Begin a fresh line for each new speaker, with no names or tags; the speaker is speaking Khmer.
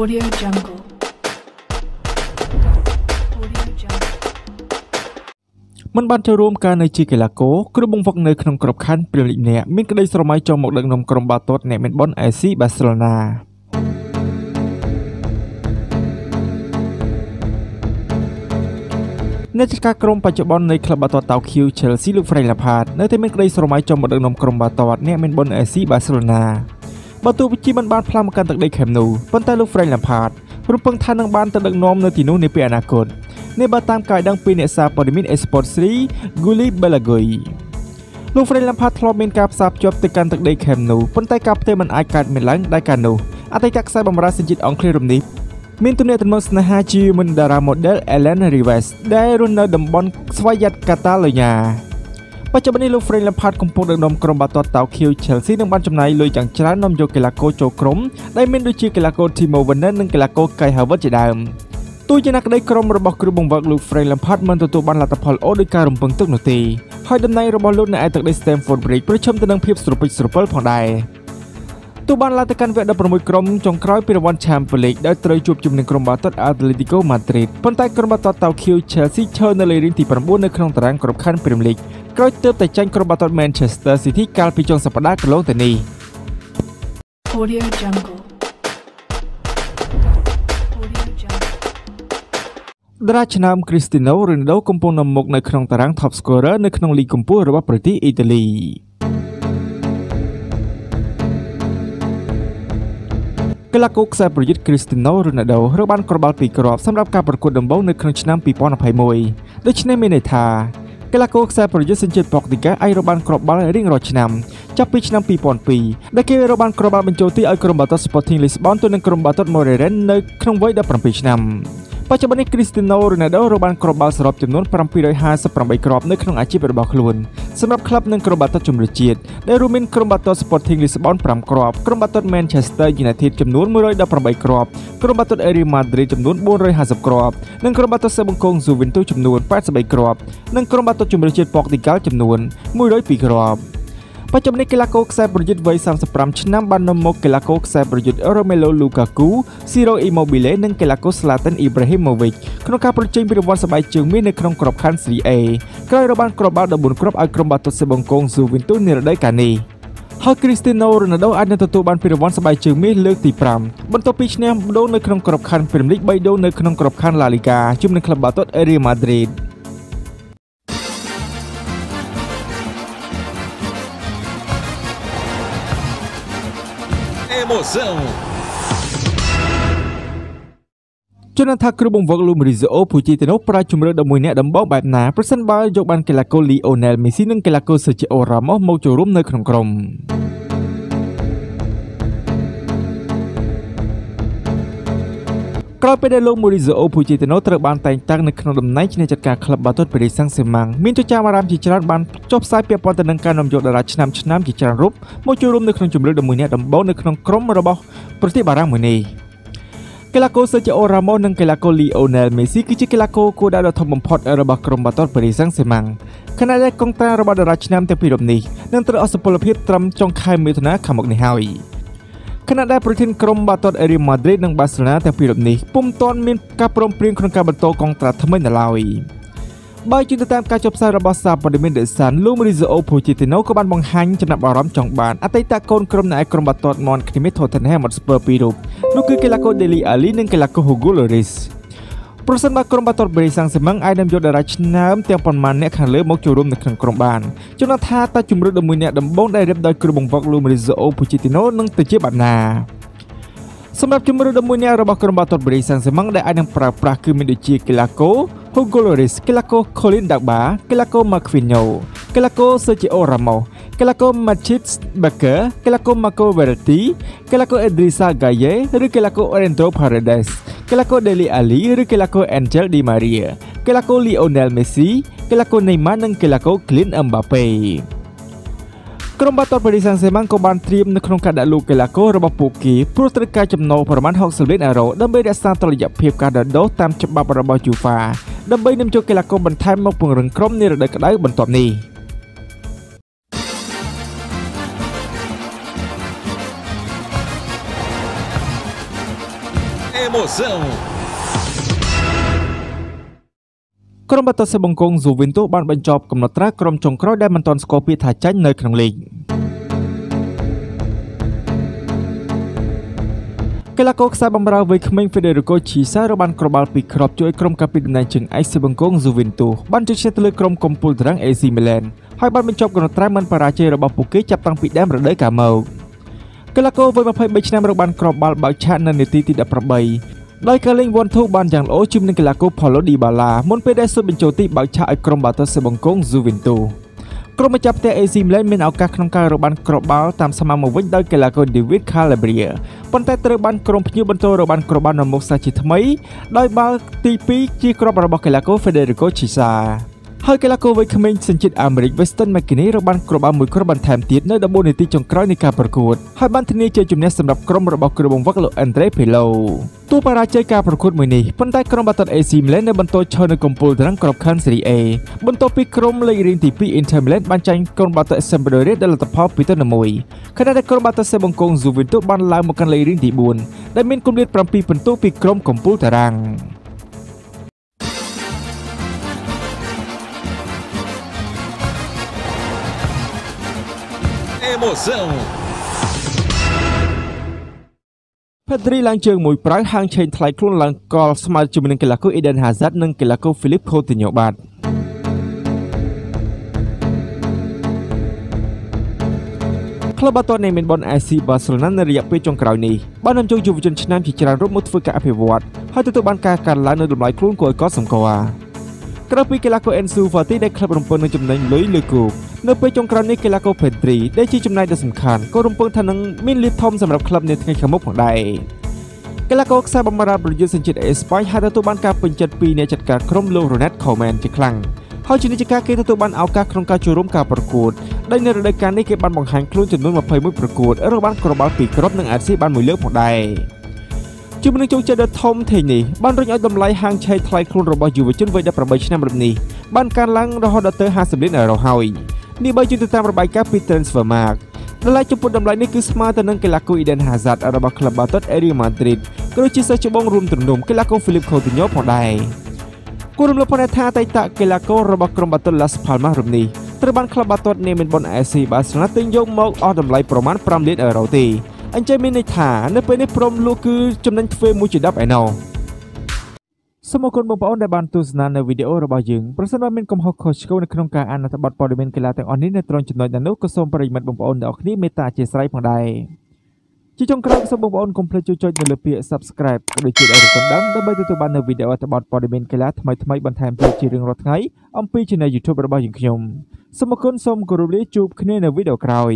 Audio Jungle. Audio Jungle.
មិនបានចូលរួមការនៅជាកីឡាករគ្រូបង្វឹកនៅក្នុងក្របខ័ណ្ឌព្រីមលីកអ្នកមានក្តីស្រមៃចង់មកដឹកនាំក្រុមបាល់ទាត់អ្នកមានបុណ្យ AC បាសេឡូណាអ្នកចាត់ការក្រុមបច្ចុប្បន្ននៃក្លឹបបាល់ទាត់តោក្យូ Chelsea លោក Frank Lampard នៅតែមានក្តីស្រមៃចង់មកដឹកនាំក្រុមបាល់ទាត់អ្នកមានបុណ្យ AC បាសេឡូណា បើទោះបីជាមិនបានផ្លាស់មកកាន់ទឹកដី Camp Nou ប៉ុន្តែលោក Frank Lampard រំពឹងថានឹងបានទៅដឹកនាំនៅទីនោះនាពេលអនាគតនេះបើតាមការដឹងពីអ្នកសារព័ត៌មាន Esport 3 Guli Balagoy លោក Frank Lampard ធ្លាប់មានការផ្សារភ្ជាប់ទៅកាន់ទឹកដី Camp Nou ប៉ុន្តែការផ្ទេរមិនអាចកើតមានឡើងដោយការនោះអតីតខ្សែបម្រើសញ្ជាតិអង់គ្លេសរំនេះមានទំនាក់ទំនងស្នេហាជាមួយតារា model Ellen Rivers ដែលរស់នៅតំបន់ស្វយ័ត Catalonia បច្ចុប្បន្ននេះលោក Frank Lampard កំពុងដឹកនាំក្រុមបាល់ទាត់តោក្យូ Chelsea នឹងបានចំណាយលុយយ៉ាងច្រើននាំយកកីឡាករចូលក្រុមដែលមានដូចជាកីឡាករ Timo Werner និងកីឡាករ Kai Havertz ជាដើមទោះជាណាក្តីក្រុមរបស់គ្រូបង្វឹកលោក Frank Lampard មិនទទួលបានលទ្ធផលល្អដោយការរំពឹងទុកនោះទេហើយតំណែងរបស់លោកនៅឯទឹកដី Stamford Bridge ប្រឈមទៅនឹងភាពស្រពេចស្រពិលផងដែរទោះបានឡើងទៅកាន់វគ្គ16ក្រុមចុងក្រោយពីរង្វាន់ Champions League ដោយត្រូវជួបជុំនឹងក្រុមបាល់ទាត់ Atletico Madrid ប៉ុន្តែក្រុមបាល់ទាត់ Tokyo Chelsea ឈរនៅលេខរៀងទី9នៅក្នុងតារាងក្របខ័ណ្ឌ Premier League ក្រោយទើបតែចាញ់ក្រុមបាល់ទាត់ Manchester City កាលពីចុងសប្តាហ៍កន្លងទៅនេះ
Audio Jungle. Audio Jungle.
តារាឆ្នាំ Cristiano Ronaldo កំពុងនាំមុខនៅក្នុងតារាង Top Scorer នៅក្នុងលីកកម្ពុជារបស់ប្រទេសអ៊ីតាលីកីឡាករខ្សែប្រយុទ្ធ Cristiano Ronaldo ត្រូវបានក្របល់ពីគ្រាប់សម្រាប់ការប្រកួតដំបូងនៅក្នុងឆ្នាំ2021ដូច្នេះមានន័យថា កីឡាករខ្សែប្រយុទ្ធសញ្ជាតិប៉ុកទីកាអាចរកបានគ្រាប់បាល់រៀងរាល់ឆ្នាំចាប់ពីឆ្នាំ2002ដែលគេរកបានគ្រាប់បាល់បញ្ចូលទីឲ្យក្រុមបាល់ទាត់ Sporting Lisbon ទៅនឹងក្រុមបាល់ទាត់ Moreirense នៅក្នុងវ័យ17ឆ្នាំ បច្ចុប្បន្ននេះ Cristiano Ronaldo រកបានគ្រាប់បាល់សរុបចំនួន758គ្រាប់នៅក្នុងអាជីពរបស់ខ្លួនសម្រាប់ក្លឹបនិងក្រុមបាល់ទាត់ជម្រើសជាតិដែលរួមមានក្រុមបាល់ទាត់ Sporting Lisbon 5គ្រាប់ក្រុមបាល់ទាត់ Manchester United ចំនួន118គ្រាប់ក្រុមបាល់ទាត់ Real Madrid ចំនួន450គ្រាប់និងក្រុមបាល់ទាត់សេបង្គង Juventus ចំនួន83គ្រាប់និងក្រុមបាល់ទាត់ជម្រើសជាតិ Portugal ចំនួន102គ្រាប់ បច្ចុប្បន្ននេះកីឡាករខ្សែប្រយុទ្ធវ័យ35ឆ្នាំបាននាំមកកីឡាករខ្សែប្រយុទ្ធ Romelu Lukaku, Ciro Immobile និងកីឡាករ Zlatan Ibrahimovic ក្នុងការប្រជែងពីរង្វាន់សប្បាយជើងមាសនៅក្នុងក្របខ័ណ្ឌ Serie A ក្រោយរកបានគ្រាប់បាល់14គ្រាប់ឲ្យក្រុមបាល់ទាត់សេបង្គង Juventus នារដូវកាលនេះហើយ Cristiano Ronaldo អាចនឹងទទួលបានពីរង្វាន់សប្បាយជើងមាសលើកទី5បន្ទាប់ពីឈ្នះម្ដងនៅក្នុងក្របខ័ណ្ឌ Premier League 3ដងនៅក្នុងក្របខ័ណ្ឌ La Liga ជាមួយនឹងក្លឹបបាល់ទាត់ Real Madrid
Emoção.
ជនថាគ្រូបង្វឹកលូម៉ារីហ្សូអូពូជីទីណូប្រាជំរឿ11នាក់ដំបូងបែបណាប្រសិនបើយកបានកីឡាករលីអូណែលមេស៊ីនិងកីឡាករសេជីអូរ៉ាម៉ូសមកចូលរួមនៅក្នុងក្រុម ក្រោយពេលដែលលោកម៉ូរីហ្សូអូពូជីទីណូត្រូវបានតែងតាំងនៅក្នុងតំណែងឈ្នះចាត់ការក្លឹបបាល់ទាត់ប៉េរីសសាំងសេម៉ាំងមានចចាមអារ៉ាមជាច្រើនបានចុះផ្សាយពាក់ព័ន្ធទៅនឹងការនាំយកតារាឆ្នាំឆ្នាំជាច្រើនរូបមកចូលរួមនៅក្នុងជម្រើស11នាក់ដំបូងនៅក្នុងក្រុមរបស់ប្រទេសបារាំងមួយនេះកីឡាករសេជីអូរ៉ាម៉ូនិងកីឡាករលីអូណែលមេស៊ីគឺជាកីឡាករគោលដៅដ៏ធំបំផុតរបស់ក្រុមបាល់ទាត់ប៉ារីសសាំងសេម៉ាំងខណៈដែលកងត្រារបស់តារាឆ្នាំទាំងពីររូបនេះនឹងត្រូវអស់សុពលភាពត្រឹមចុងខែមិថុនាខាងមុខនេះហើយ ខណៈដែលប្រធានក្រុមបាល់ទាត់ Real Madrid និង Barcelona ទាំងពីររូបនេះពុំទាន់មានការព្រមព្រៀងក្នុងការបន្តកងត្រាថ្មីនៅឡើយបើជឿទៅតាមការចុះផ្សាយរបស់សារព័ត៌មាន The Sun លោក Mauricio Pochettino ក៏បានបង្ហាញចំណាប់អារម្មណ៍ចង់បានអតីតកូនក្រុមនៃក្រុមបាល់ទាត់ Mon Kimi Tottenham Hotspur ពីររូបនោះគឺកីឡាករ Dele Alli និងកីឡាករ Hugo Lloris ប្រសិនបើក្រុមបាល់ទាត់បេរីសាំងសេម៉ាំងអាចនាំយកតារាឆ្នើមទាំងប៉ុន្មានអ្នកខាងលើមកចូលរួមនៅក្នុងក្រុមបានចំណុចថាតើជំរឿ11អ្នកដំបូងដែលរៀបដោយគ្រូបង្វឹកលូម៉ារីហ្សូអូពូជីទីណូនឹងទៅជាបែបណាសម្រាប់ជំរឿ11អ្នករបស់ក្រុមបាល់ទាត់បេរីសាំងសេម៉ាំងដែលអាចនឹងប្រើប្រាស់គឺមានដូចជាកីឡាករ Hugo Lloris កីឡាករ Colin Dagba កីឡាករ Marquinhos កីឡាករ Sergio Ramos កីឡាករ Mathis Becker កីឡាករ Marco Verratti កីឡាករ Edrissa Gueye ឬកីឡាករ Orlando Paredes កីឡាករ Dele Alli ឬកីឡាករ Angel Di Maria កីឡាករ Lionel Messi កីឡាករ Neymar និងកីឡាករ Kylian Mbappe ក្រុមបាល់ទាត់ប៉ារីសសាំងសេម៉ាំងក៏បានត្រៀមនៅក្នុងការដាក់លោកកីឡាកររបស់ពួកគេព្រោះត្រូវការចំណូលប្រមាណ60លានអឺរ៉ូដើម្បីរក្សាតុល្យភាពការដដោសតាមច្បាប់របស់ UEFA ដើម្បីនាំចូលកីឡាករបន្ថែមមកពង្រឹងក្រុមនារដូវក្តៅបន្ទាប់នេះ។
Emoção.
ក្រុមបាល់ទាត់សេបង្គងស៊ូវិនទូបានបញ្ចប់កំណត់ត្រាក្រុមចុងក្រោយដែលមិនទាន់ស្គាល់ពាក្យថាចាញ់នៅក្នុងលីកកីឡាករខ្សែបម្រើវ័យក្មេង Federico Chiesa របានក្របល់ពីគ្រាប់ជួយក្រុមកាពីតំណែងជើងឯកសេបង្គង Juventus បានជោគជ័យទៅលើក្រុមកំពូលតារាង AC Milan ហើយបានបញ្ចប់កំណត់ត្រាមិនបរាជ័យរបស់ពួកគេចាប់តាំងពីដើមរដូវកាលមក កីឡាករវ័យ23ឆ្នាំរបានក្របល់បើកឆាកនៅនាទីទី18ដោយការលេងវ៉ាន់ធូបានយ៉ាងល្អជាមួយនឹងកីឡាករ Paulo Dybala មុនពេលដែលសុទ្ធបញ្ចូលទីបើកឆាកឲ្យក្រុមបាល់ទាត់សេបង្គង Juventus ក្រុមម្ចាស់ផ្ទះ AC Milan មានឱកាសក្នុងការរកបានគ្រាប់បាល់តាមស្មើមកវិញដោយកីឡាករ David Calabria ប៉ុន្តែត្រូវបានក្រុមភ្ញៀវបន្ទោរកបានគ្រាប់បាល់នៅមុខសាជាថ្មីដោយបាល់ទី2ជាគ្រាប់របស់កីឡាករ Federico Chiesa ហើយកីឡាករវ័យក្មេងសញ្ជាតិអាមេរិក Weston McKennie រកបានគ្រាប់បាល់មួយគ្រាប់បន្ថែមទៀតនៅ14នាទីចុងក្រោយនៃការប្រកួតហើយបានធានាជាជំនះសម្រាប់ក្រុមរបស់គ្រូបង្វឹកលោក Andre Pirlo ទោះបរាជ័យការប្រកួតមួយនេះប៉ុន្តែក្រុមបាល់ទាត់ AC Milan នៅបន្តឈរនៅកំពូលតារាងក្របខ័ណ្ឌ Serie A បន្ទាប់ពីក្រុមលេខរៀងទី2 Inter Milan បានចាញ់ក្រុមបាល់ទាត់ Sampdoria ដោយលទ្ធផល2ទៅ1ខណៈដែលក្រុមបាល់ទាត់សេបង្គង Juventus បានឡើងមកកាន់លេខរៀងទី4ដែលមានគម្លាត7ពិន្ទុពីក្រុមកំពូលតារាង
Emoção.
ផេឌរីឡើងជើងមួយប្រៅហាងឆេងថ្លៃខ្លួនឡើងកលស្មើជាមួយនឹងកីឡាករ Eden Hazard និងកីឡាករ Philip Coutinho បាទក្លឹបបាល់ទាត់នៃមានបន AC Barcelona នៅរយៈពេលចុងក្រោយនេះបាននាំចូលយុវជនឆ្នាំជាច្រើនរូបមកធ្វើការអភិវឌ្ឍហើយទទួលបានការកើនឡើងនៅតម្លៃខ្លួនគួរឲ្យកត់សម្គាល់ ក្រៅពីកីឡាករ Ansu Fati ដែលក្លឹបរំពឹងនឹងចំណេញលុយលើគូនៅពេលចុងក្រោយនេះកីឡាករ Pedri ដែលជាចំណាយដ៏សំខាន់ក៏រំពឹងថានឹងមានលាភធំសម្រាប់ក្លឹបនាថ្ងៃខាងមុខផងដែរកីឡាករខ្សែបម្រើប្រយុទ្ធសញ្ជាតិអេស្ប៉ាញហើយទទួលបានការពេញចិត្តពីអ្នកចាត់ការក្រុមលោក Ronald Koeman ជាខ្លាំងហើយជានិច្ចការគេទទួលបានឱកាសក្នុងការចូលរួមការប្រកួតដែលនៅរដូវកាលនេះគេបានបង្ហាញខ្លួនចំនួន21ប្រកួតរកបានក្របបាល់ពីគ្រាប់និងអាចស៊ីបានមួយលើកផងដែរ ជាមួយនឹងជោគជ័យដ៏ធំធេងនេះបានរុញឲ្យតម្លៃហាងឆេកថ្លៃខ្លួនរបស់យុវជនវ័យ18ឆ្នាំរូបនេះបានកើនឡើងរហូតដល់ទៅ50លានអឺរ៉ូហើយនេះបើយោងទៅតាមរបាយការណ៍ពី Transfermarkt តម្លៃចំពោះតម្លៃនេះគឺស្មើទៅនឹងកីឡាករ Eden Hazard របស់ក្លឹបបាល់ទាត់ Real Madrid ក៏ដូចជាសិស្សច្បងរួមទំនុំកីឡាករ Philip Coutinho ផងដែរគួររំលឹកផងដែរថាអតីតកីឡាកររបស់ក្រុមបាល់ទាត់ Las Palmas រូបនេះត្រូវបានក្លឹបបាល់ទាត់ Nemen Bon AC Barcelona ទិញយកមកអស់តម្លៃប្រមាណ5លានអឺរ៉ូទេ អញ្ចឹងមានន័យថានៅពេលនេះព្រមលក់គឺចំណេញទ្វេមួយជា10ឯណោះសូមអរគុណបងប្អូនដែលបានទស្សនានៅវីដេអូរបស់យើងប្រសិនបើមានកំហុសខុសឆ្គងនៅក្នុងការអានអត្ថបទព័ត៌មានកីឡាទាំងអស់នេះនៅត្រង់ចំណុចនោះក៏សូមប្រិយមិត្តបងប្អូនទាំងអស់គ្នាមេត្តាអធិស្ឋានផងដែរជាចុងក្រោយសូមបងប្អូនកុំភ្លេចជួយចុចនៅលើពាក្យ Subscribe ក៏ដូចជាដៃរកណ្ដឹងដើម្បីទទួលបាននូវវីដេអូអត្ថបទព័ត៌មានកីឡាថ្មីៗបន្ថែមទៀតជារៀងរាល់ថ្ងៃអំពី Channel YouTube របស់យើងខ្ញុំសូមអរគុណសូមគោរពលាជួបគ្នានៅវីដេអូក្រោយ